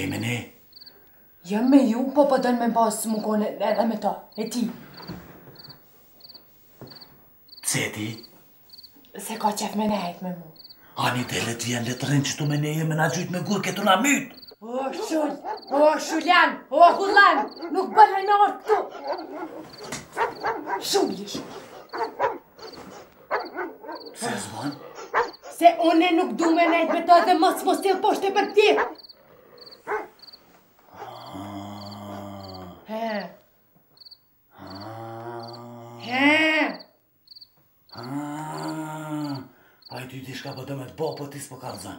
E me ne? Jam me ju, po po dojnë me m'ba se m'u kon edhe me ta, e ti. Pse e ti? Se ka qef me nejt me mu. A një dele të vjen letërin që tu me ne jemi në gjyt me gurë këtu në mytë. O shull, o shullan, o hullan, nuk bëllë në orë këtu. Shull ish. Se e zbon? Se une nuk du me nejtë me ta dhe ma mos u sjell poshtë përpjetë. He. He. Po e di çka po don me t'bo, po ti s'po kallzon.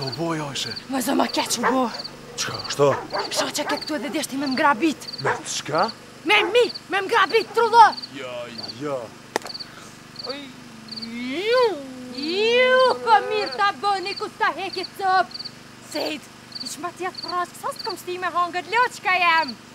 Qa u boj, Ajshe? Mo zo ma keq u boj. Çka, çka? Shoqi ke këtu edhe deshti me më grabit. Me t'çka? Me mi, me më grabit, trullo. Ja, ja. Ju, ju, po mirë ta boni kur s'ta heki copë. Sejt, i që ma qet praçkë, sa s'të kom shti me hangër, loçka jem.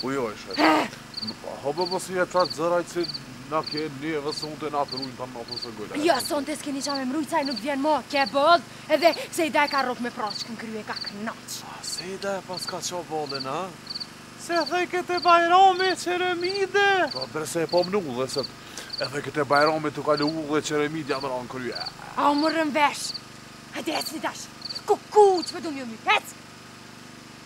Po jo Ajshe. Ho po po si e tat Zejra që na ke neve sonte na rujn tan natën se gola. Jo sonte s'keni çka me rujt se aj nuk vjen më ke ballë edhe Sejda e ka rrok me praçkë n'krye e ka kënaq. Ah Sejda e paska ça ballin ha. S'e the këtë Bajrami qeremide. Po bre se e pam në udhe sot. E the këtë Bajrami tu kalu udhe qeremidja m'ra në krye. A u morrëm vesh. Hajde ecni tash. Kukuç po do m'i u my ec.